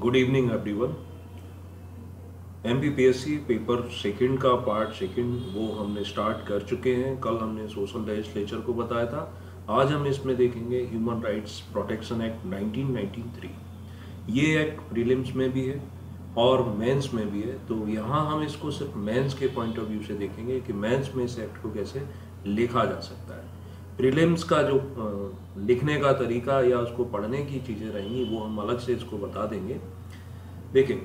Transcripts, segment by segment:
Good evening everyone MPPSC paper second का part second वो हमने स्टार्ट कर चुके हैं। कल हमने सोशल लेजिस्लेचर को बताया था। आज हम इसमें देखेंगे ह्यूमन राइट्स प्रोटेक्शन एक्ट 1993 ये एक्ट प्रीलिम्स में भी है और मेंस में भी है। तो यहाँ हम इसको सिर्फ़ मेंस के पॉइंट ऑफ़ व्यू से देखेंगे कि मेंस में इस एक्ट को कैसे लिखा जा सकता है। प्रीलिम्स का जो लिखने का तरीका या उसको पढ़ने की चीज़ें रहेंगी, वो हम अलग से इसको बता देंगे। देखिए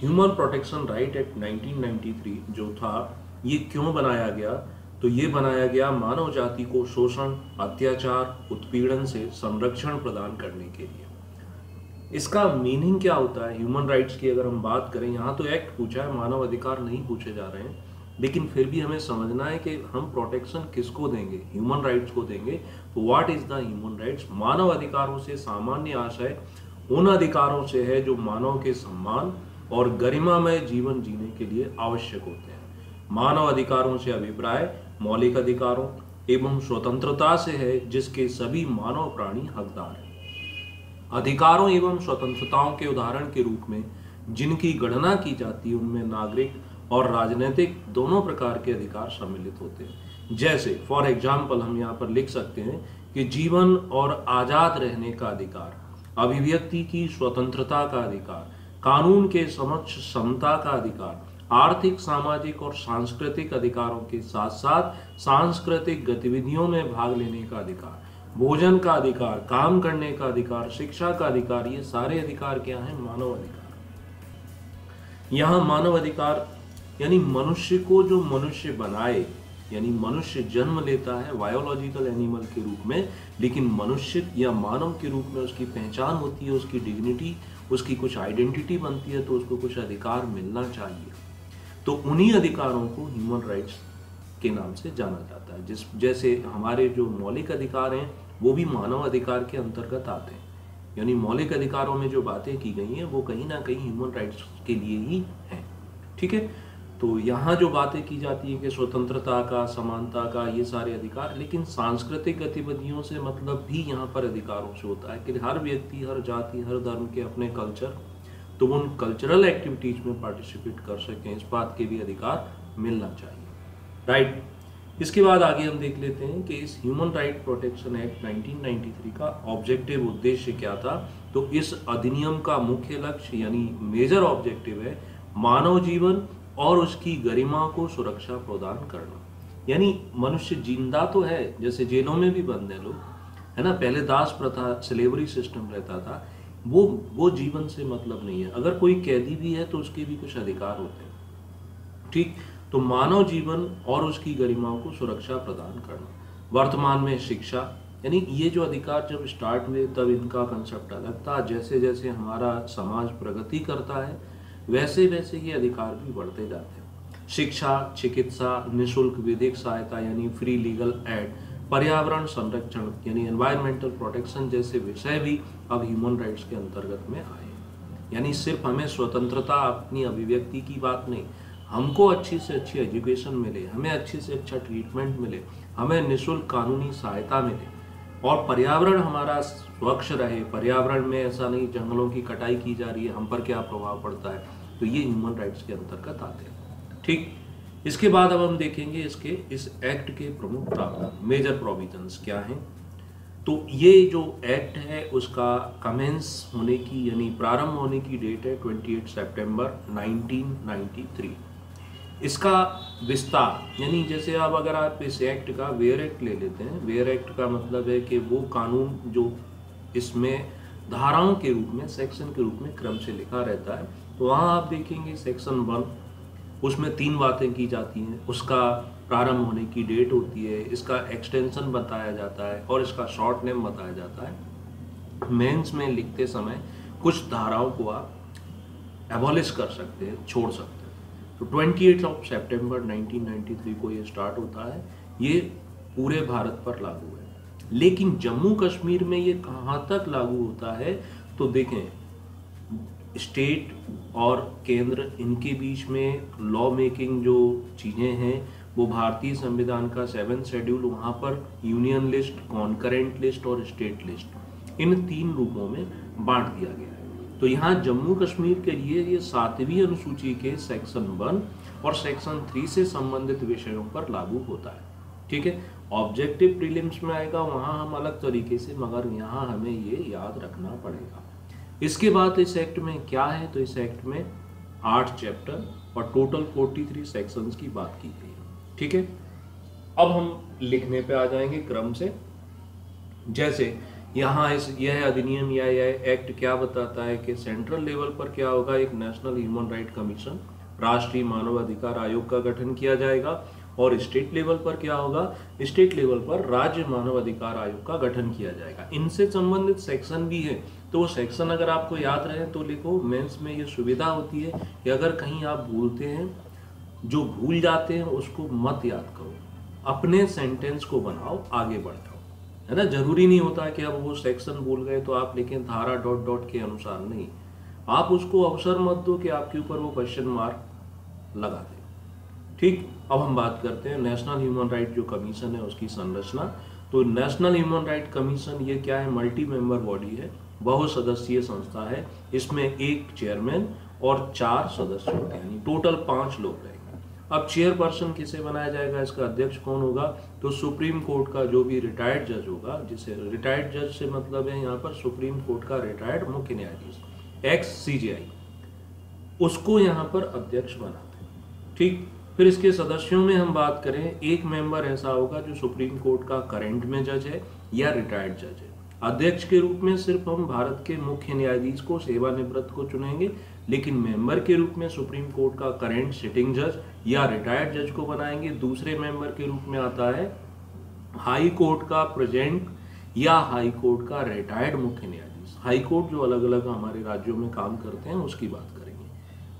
ह्यूमन प्रोटेक्शन राइट एक्ट 1993 जो था, ये क्यों बनाया गया? तो ये बनाया गया मानव जाति को शोषण, अत्याचार, उत्पीड़न से संरक्षण प्रदान करने के लिए। इसका मीनिंग क्या होता है? ह्यूमन राइट्स की अगर हम बात करें, यहाँ तो एक्ट पूछा है, मानव अधिकार नहीं पूछे जा रहे हैं। लेकिन फिर भी हमें समझना है कि हम प्रोटेक्शन किसको देंगे? ह्यूमन राइट्स को देंगे। तो what is the human rights मानव अधिकारों से सामान्य आशय उन अधिकारों से है जो मानव के सम्मान और गरिमामय जीवन जीने के लिए आवश्यक होते हैं। मानव अधिकारों से अभिप्राय, मौलिक अधिकारों एवं स्वतंत्रता से है, जिसके सभी मानव प्राणी हकदार हैं। अधिकारों एवं स्वतंत्रताओं के उदाहरण के रूप में जिनकी गणना की जाती है, उनमें नागरिक और राजनीतिक दोनों प्रकार के अधिकार सम्मिलित होते हैं। जैसे फॉर एग्ज़ाम्पल हम यहाँ पर लिख सकते हैं कि जीवन और आज़ाद रहने का अधिकार, अभिव्यक्ति की स्वतंत्रता का अधिकार, कानून के समक्ष समता का अधिकार, आर्थिक, सामाजिक और सांस्कृतिक अधिकारों के साथ साथ सांस्कृतिक गतिविधियों में भाग लेने का अधिकार, भोजन का अधिकार, काम करने का अधिकार, शिक्षा का अधिकार, ये सारे अधिकार क्या हैं? मानव अधिकार। यहाँ मानव अधिकार यानी मनुष्य को जो मनुष्य बनाए, यानी मनुष्य जन्म लेता है बायोलॉजिकल एनिमल के रूप में, लेकिन मनुष्य या मानव के रूप में उसकी पहचान होती है, उसकी डिग्निटी उसकी कुछ आइडेंटिटी बनती है तो उसको कुछ अधिकार मिलना चाहिए। तो उन्हीं अधिकारों को ह्यूमन राइट्स के नाम से जाना जाता है। जिस, जैसे हमारे जो मौलिक अधिकार हैं, वो भी मानव अधिकार के अंतर्गत आते हैं। यानी मौलिक अधिकारों में जो बातें की गई हैं, वो कहीं ना कहीं ह्यूमन राइट्स के लिए ही हैं। ठीक है? तो यहाँ जो बातें की जाती है कि स्वतंत्रता का, समानता का, ये सारे अधिकार, लेकिन सांस्कृतिक गतिविधियों से मतलब भी यहाँ पर अधिकारों से होता है कि हर व्यक्ति, हर जाति, हर धर्म के अपने कल्चर तो उन कल्चरल एक्टिविटीज़ में पार्टिसिपेट कर सकें। इस बात के भी अधिकार मिलना चाहिए। राइट इसके बाद आगे हम देख लेते हैं कि इस ह्यूमन राइट प्रोटेक्शन एक्ट 1993 का ऑब्जेक्टिव उद्देश्य क्या था? तो इस अधिनियम का मुख्य लक्ष्य, यानी मेजर ऑब्जेक्टिव है, मानव जीवन और उसकी गरिमा को सुरक्षा प्रदान करना। यानी मनुष्य ज़िंदा तो है, जैसे जेलों में भी बंद है लोग, है ना? पहले दास प्रथा स्लेवरी सिस्टम रहता था, वो वो जीवन से मतलब नहीं है। अगर कोई कैदी भी है तो उसके भी कुछ अधिकार होते हैं। ठीक? तो मानव जीवन और उसकी गरिमाओं को सुरक्षा प्रदान करना। वर्तमान में शिक्षा, यानी ये जो अधिकार जब स्टार्ट हुए, तब इनका कंसेप्ट अलग था। जैसे जैसे हमारा समाज प्रगति करता है वैसे वैसे ये अधिकार भी बढ़ते जाते हैं। शिक्षा, चिकित्सा, निशुल्क विधिक सहायता, यानी फ्री लीगल एड पर्यावरण संरक्षण, यानी एनवायरमेंटल प्रोटेक्शन जैसे विषय भी अब ह्यूमन राइट्स के अंतर्गत में आए यानी सिर्फ़ हमें स्वतंत्रता अपनी अभिव्यक्ति की बात नहीं, हमको अच्छी से अच्छी एजुकेशन मिले, हमें अच्छे से अच्छा ट्रीटमेंट मिले, हमें निशुल्क कानूनी सहायता मिले, और पर्यावरण हमारा स्वच्छ रहे। पर्यावरण में ऐसा नहीं, जंगलों की कटाई की जा रही है, हम पर क्या प्रभाव पड़ता है? तो ये ह्यूमन राइट्स के अंतर्गत आते हैं। ठीक? इसके बाद अब हम देखेंगे इसके, इस एक्ट के प्रमुख प्रावधान मेजर प्रोविजंस क्या हैं? तो ये जो एक्ट है, उसका कमेंस होने की, यानी प्रारंभ होने की डेट है 28 सितंबर 1993 इसका विस्तार, यानी जैसे आप अगर आप इस एक्ट का वेयर एक्ट ले लेते हैं, वेयर एक्ट का मतलब है कि वो कानून जो इसमें, धाराओं के रूप में सेक्शन के रूप में क्रम से लिखा रहता है तो वहाँ आप देखेंगे सेक्शन वन उसमें तीन बातें की जाती हैं। उसका प्रारंभ होने की डेट होती है, इसका एक्सटेंशन बताया जाता है और इसका शॉर्ट नेम बताया जाता है। मेंस में लिखते समय कुछ धाराओं को आप एबॉलिश कर सकते हैं, छोड़ सकते हैं। तो 28 ऑफ़ सितंबर 1993 को ये स्टार्ट होता है। ये पूरे भारत पर लागू है। लेकिन जम्मू कश्मीर में ये कहाँ तक लागू होता है तो देखें स्टेट और केंद्र, इनके बीच में लॉ मेकिंग जो चीज़ें हैं, वो भारतीय संविधान का सेवन शेड्यूल वहाँ पर यूनियन लिस्ट कॉन्करेंट लिस्ट और स्टेट लिस्ट इन तीन रूपों में बांट दिया गया है। तो यहाँ जम्मू कश्मीर के लिए ये सातवीं अनुसूची के सेक्शन वन और सेक्शन थ्री से संबंधित विषयों पर लागू होता है। ठीक है? ऑब्जेक्टिव प्रीलिम्स में आएगा, वहाँ हम अलग तरीके से, मगर यहाँ हमें ये याद रखना पड़ेगा। इसके बाद इस एक्ट में क्या है? तो इस एक्ट में आठ चैप्टर और टोटल 43 सेक्शंस की बात की गई ठीक है? अब हम लिखने पे आ जाएँगे क्रम से। जैसे यहाँ इस, यह अधिनियम या यह एक्ट क्या बताता है कि सेंट्रल लेवल पर क्या होगा? एक नेशनल ह्यूमन राइट कमीशन राष्ट्रीय मानवाधिकार आयोग का गठन किया जाएगा और स्टेट लेवल पर क्या होगा? स्टेट लेवल पर राज्य मानव अधिकार आयोग का गठन किया जाएगा। इनसे संबंधित सेक्शन भी है। तो वो सेक्शन अगर आपको याद रहे तो लिखो, मेंस में ये सुविधा होती है कि अगर कहीं आप भूलते हैं, जो भूल जाते हैं उसको मत याद करो। अपने सेंटेंस को बनाओ, आगे बढ़ जाओ है ना? ज़रूरी नहीं होता कि अब वो सेक्शन भूल गए तो आप लिखें, धारा डॉट डॉट के अनुसार नहीं। आप उसको अवसर मत दो कि आपके ऊपर वो क्वेश्चन मार्क लगा दे। ठीक? अब हम बात करते हैं नेशनल ह्यूमन राइट जो कमीशन है उसकी संरचना। तो नेशनल ह्यूमन राइट कमीशन ये क्या है? मल्टी मेंबर बॉडी है। बहुसदस्यीय संस्था है। इसमें एक चेयरमैन और चार सदस्य होते हैं। टोटल पाँच लोग रहेंगे। अब चेयरपर्सन किसे बनाया जाएगा? इसका अध्यक्ष कौन होगा? तो सुप्रीम कोर्ट का जो भी रिटायर्ड जज होगा, जिसे रिटायर्ड जज से मतलब है यहाँ पर सुप्रीम कोर्ट का रिटायर्ड मुख्य न्यायाधीश एक्स सीजीआई उसको यहाँ पर अध्यक्ष बनाते हैं। ठीक? फिर इसके सदस्यों में हम बात करें। एक मेंबर ऐसा होगा जो सुप्रीम कोर्ट का करेंट में जज है या रिटायर्ड जज है। अध्यक्ष के रूप में सिर्फ़ हम भारत के मुख्य न्यायाधीश को, सेवानिवृत्त को चुनेंगे, लेकिन मेंबर के रूप में सुप्रीम कोर्ट का करेंट सिटिंग जज या रिटायर्ड जज को बनाएँगे। दूसरे मेंबर के रूप में आता है हाई कोर्ट का प्रेजेंट या हाई कोर्ट का रिटायर्ड मुख्य न्यायाधीश। हाई कोर्ट जो अलग अलग हमारे राज्यों में काम करते हैं, उसकी बात करेंगे।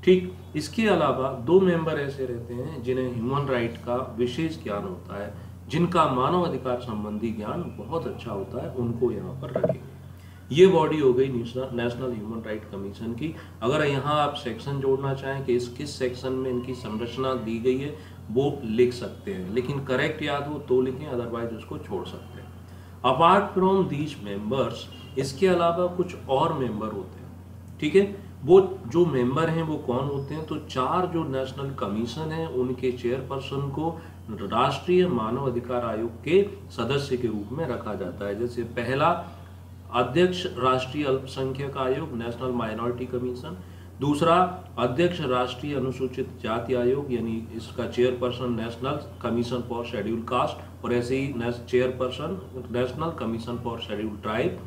ठीक, इसके अलावा दो मेंबर ऐसे रहते हैं जिन्हें ह्यूमन राइट का विशेष ज्ञान होता है। जिनका मानव अधिकार संबंधी ज्ञान बहुत अच्छा होता है, उनको यहाँ पर रखेंगे। ये बॉडी हो गई नेशनल ह्यूमन राइट कमीशन की। अगर यहाँ आप सेक्शन जोड़ना चाहें कि इस किस सेक्शन में इनकी संरचना दी गई है, वो लिख सकते हैं। लेकिन करेक्ट याद हो तो लिखें अदरवाइज़ उसको छोड़ सकते हैं। अपार्ट फ्रॉम दीज मेंबर्स इसके अलावा कुछ और मेंबर होते हैं। ठीक है? वो जो मेंबर हैं, वो कौन होते हैं? तो चार जो नेशनल कमीशन है, उनके चेयरपर्सन को राष्ट्रीय मानव अधिकार आयोग के सदस्य के रूप में रखा जाता है। जैसे पहला अध्यक्ष राष्ट्रीय अल्पसंख्यक आयोग, नेशनल माइनॉरिटी कमीशन। दूसरा अध्यक्ष राष्ट्रीय अनुसूचित जाति आयोग, यानी इसका chairperson national commission for schedule caste, और ऐसे ही chairperson national commission for schedule tribe,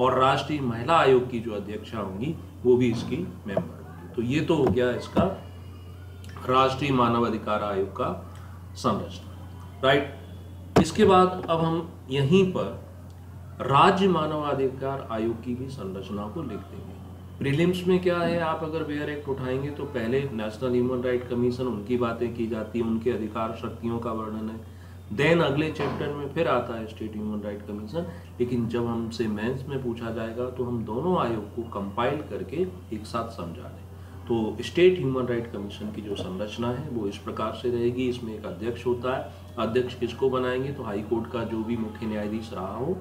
और राष्ट्रीय महिला आयोग की जो अध्यक्षा होंगी, वो भी इसकी मेंबर होंगी। तो ये तो हो गया इसका राष्ट्रीय मानव अधिकार आयोग का संरचना राइट इसके बाद अब हम यहीं पर राज्य मानवाधिकार आयोग की भी संरचना को लिख देंगे प्रीलिम्स में क्या है? आप अगर वेयर एक्ट उठाएँगे तो पहले नेशनल ह्यूमन राइट कमीशन उनकी बातें की जाती है, उनके अधिकार शक्तियों का वर्णन है। देन अगले चैप्टर में फिर आता है स्टेट ह्यूमन राइट कमीशन लेकिन जब हमसे मेंस में पूछा जाएगा तो हम दोनों आयोग को कंपाइल करके एक साथ समझा दें तो स्टेट ह्यूमन राइट कमीशन की जो संरचना है, वो इस प्रकार से रहेगी। इसमें एक अध्यक्ष होता है। अध्यक्ष किसको बनाएँगे? तो हाई कोर्ट का जो भी मुख्य न्यायाधीश रहा हो,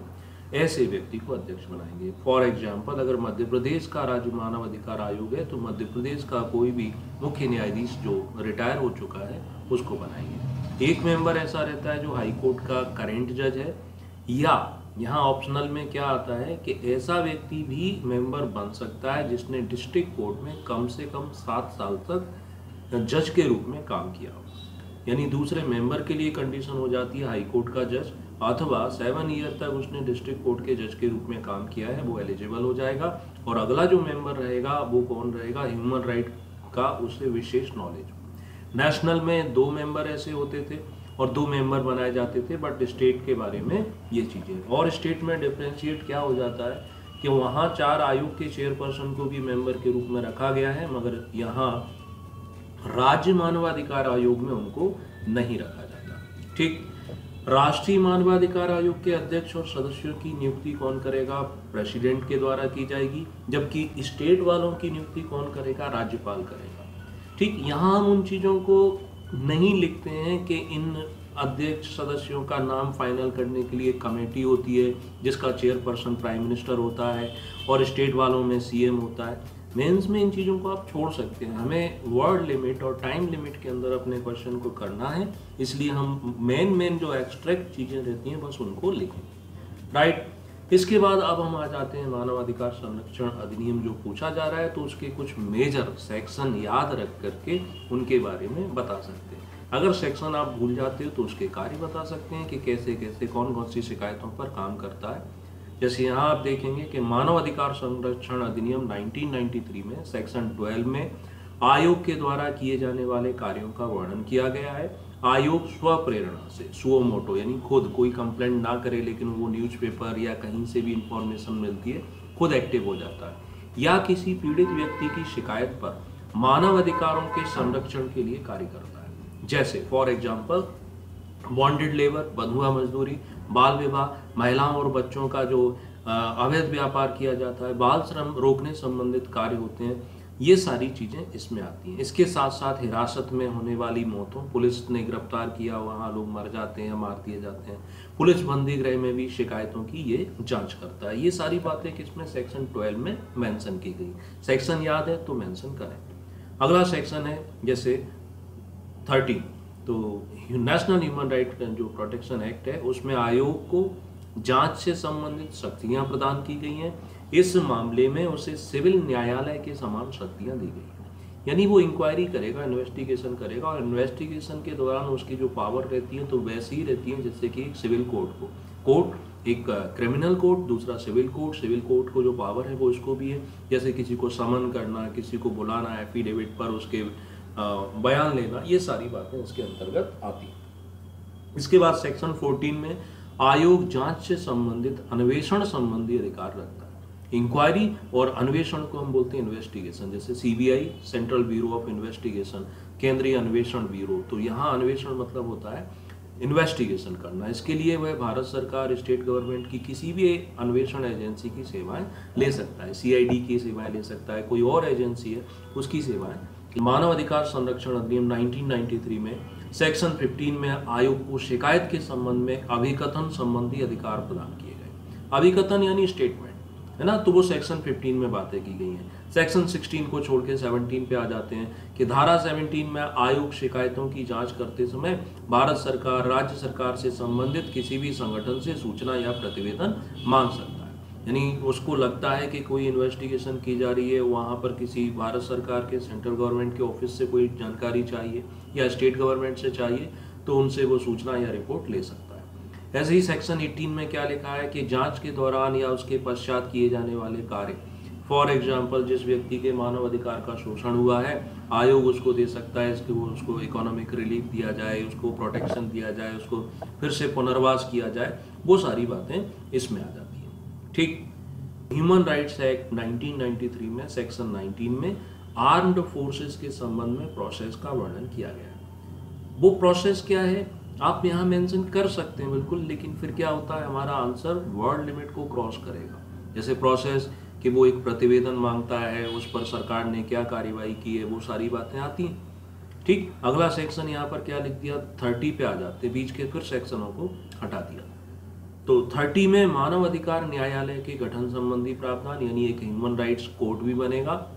ऐसे व्यक्ति को अध्यक्ष बनाएँगे। फॉर एग्ज़ाम्पल अगर मध्य प्रदेश का राज्य मानव अधिकार आयोग है तो मध्य प्रदेश का कोई भी मुख्य न्यायाधीश जो रिटायर हो चुका है, उसको बनाएँगे। एक मेंबर ऐसा रहता है जो हाई कोर्ट का करेंट जज है, या यहाँ ऑप्शनल में क्या आता है कि ऐसा व्यक्ति भी मेंबर बन सकता है जिसने डिस्ट्रिक्ट कोर्ट में कम से कम सात साल तक जज के रूप में काम किया हो। यानी दूसरे मेंबर के लिए कंडीशन हो जाती है हाई कोर्ट का जज अथवा सेवन ईयर तक उसने डिस्ट्रिक्ट कोर्ट के जज के रूप में काम किया है, वो एलिजिबल हो जाएगा। और अगला जो मेंबर रहेगा, वो कौन रहेगा? ह्यूमन राइट का उसे विशेष नॉलेज नेशनल में दो मेंबर ऐसे होते थे। और दो मेंबर बनाए जाते थे बट स्टेट के बारे में ये चीज़ें। और स्टेट में डिफ्रेंशिएट क्या हो जाता है कि वहाँ चार आयोग के चेयरपर्सन को भी मेंबर के रूप में रखा गया है, मगर यहाँ राज्य मानवाधिकार आयोग में उनको नहीं रखा जाता। ठीक? राष्ट्रीय मानवाधिकार आयोग के अध्यक्ष और सदस्यों की नियुक्ति कौन करेगा? प्रेसिडेंट के द्वारा की जाएगी, जबकि स्टेट वालों की नियुक्ति कौन करेगा? राज्यपाल करेगा। ठीक? यहाँ हम उन चीज़ों को नहीं लिखते हैं कि इन अध्यक्ष सदस्यों का नाम फाइनल करने के लिए कमेटी होती है, जिसका चेयरपर्सन प्राइम मिनिस्टर होता है और स्टेट वालों में सीएम होता है। मेंस में इन चीज़ों को आप छोड़ सकते हैं। हमें वर्ड लिमिट और टाइम लिमिट के अंदर अपने क्वेश्चन को करना है, इसलिए हम मेन मेन जो एक्स्ट्रैक्ट चीज़ें रहती हैं, बस उनको लिखें। राइट इसके बाद अब हम आ जाते हैं मानवाधिकार संरक्षण अधिनियम जो पूछा जा रहा है तो उसके कुछ मेजर सेक्शन याद रख करके उनके बारे में बता सकते हैं। अगर सेक्शन आप भूल जाते हो तो उसके कार्य बता सकते हैं कि कैसे कैसे कौन कौन सी शिकायतों पर काम करता है। जैसे यहाँ आप देखेंगे कि मानव अधिकार संरक्षण अधिनियम 1993 में सेक्शन 12 में आयोग के द्वारा किए जाने वाले कार्यों का वर्णन किया गया है। आयोग स्व प्रेरणा से स्व मोटो यानी खुद कोई कंप्लेंट ना करे, लेकिन वो न्यूज़पेपर या कहीं से भी इंफॉर्मेशन मिलती है, खुद एक्टिव हो जाता है। या किसी पीड़ित व्यक्ति की शिकायत पर मानव अधिकारों के संरक्षण के लिए कार्य करता है। जैसे फॉर एग्ज़ाम्पल बॉन्डेड लेबर बंधुआ मजदूरी, बाल विवाह, महिलाओं और बच्चों का जो अवैध व्यापार किया जाता है, बाल श्रम रोकने संबंधित कार्य होते हैं ये सारी चीज़ें इसमें आती हैं। इसके साथ साथ हिरासत में होने वाली मौतों, पुलिस ने गिरफ़्तार किया, वहाँ लोग मर जाते हैं, मार दिए जाते हैं। पुलिस बंदी गृह में भी शिकायतों की ये जाँच करता है। ये सारी बातें किसमें? सेक्शन ट्वेल्व में मेंशन की गई। सेक्शन याद है तो मेंशन करें। अगला सेक्शन है जैसे थर्टीन। तो नेशनल ह्यूमन राइट जो प्रोटेक्शन एक्ट है, उसमें आयोग को जाँच से संबंधित शक्तियाँ प्रदान की गई हैं। इस मामले में उसे सिविल न्यायालय के समान शक्तियाँ दी गई यानी वो इंक्वायरी करेगा इन्वेस्टिगेशन करेगा और इन्वेस्टिगेशन के दौरान उसकी जो पावर रहती है तो वैसी ही रहती है, जैसे कि एक सिविल कोर्ट को। कोर्ट एक क्रिमिनल कोर्ट दूसरा सिविल कोर्ट सिविल कोर्ट को जो पावर है, वो इसको भी है। जैसे किसी को समन करना, किसी को बुलाना एफिडेविट पर उसके बयान लेना, ये सारी बातें इसके अंतर्गत आती हैं। इसके बाद सेक्शन 14 में आयोग जाँच से संबंधित, अन्वेषण संबंधी अधिकार रखता इंक्वायरी और अन्वेषण को हम बोलते हैं इन्वेस्टिगेशन जैसे CBI central bureau of investigation केंद्रीय अन्वेषण ब्यूरो। तो यहाँ अन्वेषण मतलब होता है इन्वेस्टिगेशन करना। इसके लिए वह भारत सरकार स्टेट गवर्नमेंट की किसी भी अन्वेषण एजेंसी की सेवाएँ ले सकता है। सीआईडी की सेवाएँ ले सकता है, कोई और एजेंसी है, उसकी सेवाएँ। मानव अधिकार संरक्षण अधिनियम 1993 में सेक्शन 15 में आयोग को शिकायत के संबंध में अभिकथन संबंधी अधिकार प्रदान किए गए। अभिकथन यानी स्टेटमेंट है ना? तो वो सेक्शन 15 में बातें की गई हैं। सेक्शन 16 को छोड़ के 17 पे आ जाते हैं कि धारा 17 में आयोग शिकायतों की जाँच करते समय भारत सरकार, राज्य सरकार से संबंधित किसी भी संगठन से सूचना या प्रतिवेदन मांग सकता है। यानी उसको लगता है कि कोई इन्वेस्टिगेशन की जा रही है, वहाँ पर किसी भारत सरकार के सेंट्रल गवर्नमेंट के ऑफ़िस से कोई जानकारी चाहिए या स्टेट गवर्नमेंट से चाहिए तो उनसे वो सूचना या रिपोर्ट ले सकता ऐसे ही सेक्शन 18 में क्या लिखा है कि जाँच के दौरान या उसके पश्चात किए जाने वाले कार्य। फॉर एग्ज़ाम्पल जिस व्यक्ति के मानव अधिकार का शोषण हुआ है, आयोग उसको दे सकता है, इसके वो उसको इकोनॉमिक रिलीफ दिया जाए, उसको प्रोटेक्शन दिया जाए, उसको फिर से पुनर्वास किया जाए, वो सारी बातें इसमें आ जाती हैं। ठीक? ह्यूमन राइट्स एक्ट 1993 में सेक्शन 19 में आर्म्ड फोर्सेस के संबंध में प्रोसेस का वर्णन किया गया है। वो प्रोसेस क्या है? आप यहाँ मेंशन कर सकते हैं, बिल्कुल, लेकिन फिर क्या होता है, हमारा आंसर वर्ड लिमिट को क्रॉस करेगा। जैसे प्रोसेस कि वो एक प्रतिवेदन माँगता है, उस पर सरकार ने क्या कार्यवाही की है, वो सारी बातें आती हैं। ठीक, अगला सेक्शन यहाँ पर क्या लिख दिया? थर्टी पे आ जाते, बीच के फिर सेक्शनों को हटा दिया। तो थर्टी में मानव अधिकार न्यायालय के गठन संबंधी प्रावधान, यानी एक ह्यूमन राइट्स कोर्ट भी बनेगा।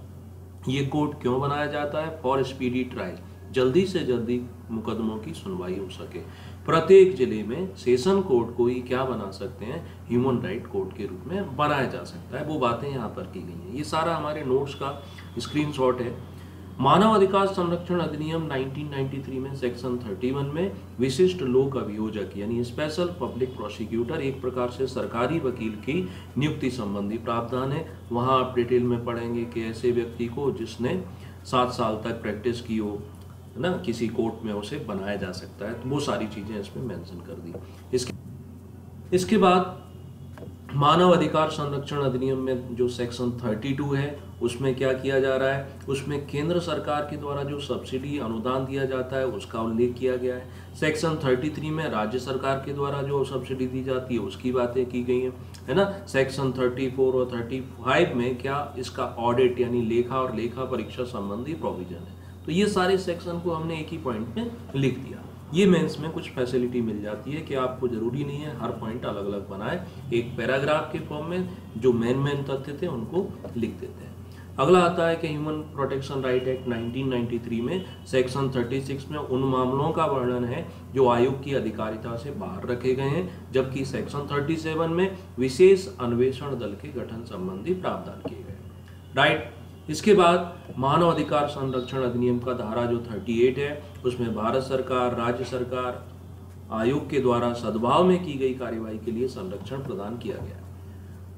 ये कोर्ट क्यों बनाया जाता है? फॉर स्पीडी ट्रायल जल्दी से जल्दी मुकदमों की सुनवाई हो सके। प्रत्येक ज़िले में सेशन कोर्ट को ही क्या बना सकते हैं? ह्यूमन राइट कोर्ट के रूप में बनाया जा सकता है। वो बातें यहाँ पर की गई हैं। ये सारा हमारे नोट्स का स्क्रीनशॉट है। मानव अधिकार संरक्षण अधिनियम 1993 में सेक्शन 31 में विशिष्ट लोक अभियोजक यानी स्पेशल पब्लिक प्रोसिक्यूटर एक प्रकार से सरकारी वकील की नियुक्ति संबंधी प्रावधान है। वहाँ आप डिटेल में पढ़ेंगे कि ऐसे व्यक्ति को जिसने सात साल तक प्रैक्टिस की हो है ना? किसी कोर्ट में उसे बनाया जा सकता है। तो वो सारी चीज़ें इसमें मेंशन कर दी। इसके इसके बाद मानव अधिकार संरक्षण अधिनियम में जो सेक्शन 32 है, उसमें क्या किया जा रहा है? उसमें केंद्र सरकार के द्वारा जो सब्सिडी अनुदान दिया जाता है, उसका उल्लेख किया गया है। सेक्शन 33 में राज्य सरकार के द्वारा जो सब्सिडी दी जाती है, उसकी बातें की गई हैं। है ना? सेक्शन 34 और 35 में क्या इसका ऑडिट यानी लेखा और लेखा परीक्षा संबंधी प्रोविज़न है। तो ये सारे सेक्शन को हमने एक ही पॉइंट में लिख दिया। ये मेंस में कुछ फैसिलिटी मिल जाती है कि आपको ज़रूरी नहीं है हर पॉइंट अलग अलग बनाए। एक पैराग्राफ के फॉर्म में जो मेन मेन तथ्य थे उनको लिख देते हैं। अगला आता है कि ह्यूमन प्रोटेक्शन राइट एक्ट 1993 में सेक्शन 36 में उन मामलों का वर्णन है जो आयोग की अधिकारिता से बाहर रखे गए हैं, जबकि सेक्शन 37 में विशेष अन्वेषण दल के गठन संबंधी प्रावधान किए गए राइट इसके बाद मानव अधिकार संरक्षण अधिनियम का धारा जो 38 है, उसमें भारत सरकार, राज्य सरकार, आयोग के द्वारा सद्भाव में की गई कार्यवाही के लिए संरक्षण प्रदान किया गया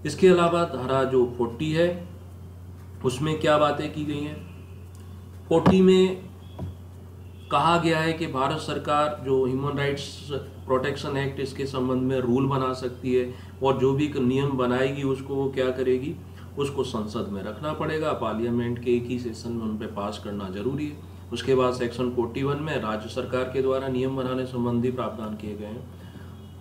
इसके अलावा धारा जो 40 है, उसमें क्या बातें की गई हैं? फोर्टी में कहा गया है कि भारत सरकार जो ह्यूमन राइट्स प्रोटेक्शन एक्ट इसके संबंध में रूल बना सकती है और जो भी नियम बनाएगी, उसको वो क्या करेगी? उसको संसद में रखना पड़ेगा। पार्लियामेंट के एक ही सेशन में उन पर पास करना ज़रूरी है। उसके बाद सेक्शन 41 में राज्य सरकार के द्वारा नियम बनाने संबंधी प्रावधान किए गए हैं।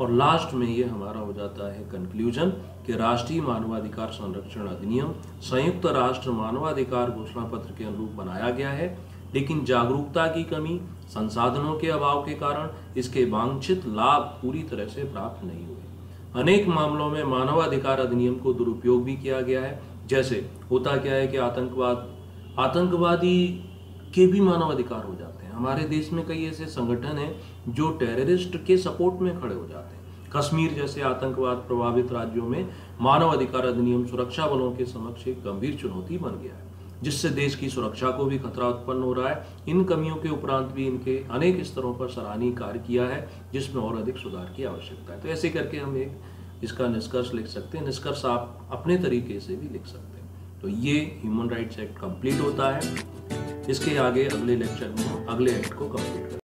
और लास्ट में ये हमारा हो जाता है कंक्लूजन कि राष्ट्रीय मानवाधिकार संरक्षण अधिनियम संयुक्त राष्ट्र मानवाधिकार घोषणा पत्र के अनुरूप बनाया गया है। लेकिन जागरूकता की कमी, संसाधनों के अभाव के कारण इसके वांछित लाभ पूरी तरह से प्राप्त नहीं हुए। अनेक मामलों में मानवाधिकार अधिनियम को दुरुपयोग भी किया गया है। जैसे होता क्या है कि आतंकवाद, आतंकवादी के भी मानवाधिकार हो जाते हैं। हमारे देश में कई ऐसे संगठन हैं जो टेररिस्ट के सपोर्ट में खड़े हो जाते हैं। कश्मीर जैसे आतंकवाद प्रभावित राज्यों में मानवाधिकार अधिनियम सुरक्षा बलों के समक्ष एक गंभीर चुनौती बन गया है। जिससे देश की सुरक्षा को भी खतरा उत्पन्न हो रहा है। इन कमियों के उपरांत भी इनके अनेक स्तरों पर सराहनीय कार्य किया है, जिसमें और अधिक सुधार की आवश्यकता है। तो ऐसे करके हम एक इसका निष्कर्ष लिख सकते हैं। निष्कर्ष आप अपने तरीके से भी लिख सकते हैं। तो ये ह्यूमन राइट्स एक्ट कंप्लीट होता है। इसके आगे अगले लेक्चर में अगले एक्ट को कंप्लीट